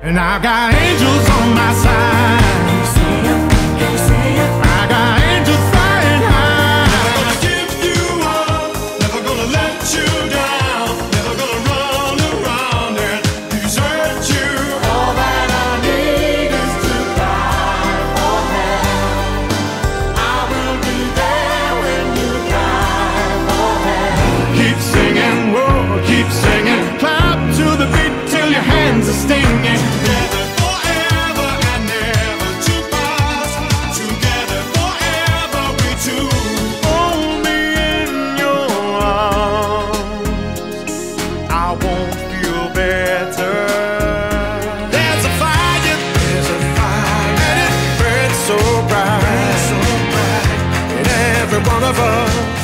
And I've got angels on my side. I got angels flying high. Never gonna give you up, never gonna let you down, never gonna run around and desert you. All that I need is to for help. I will be there when you cry for help. Keep singing, keep singing. Clap to the beat till your hands are stinging. forever.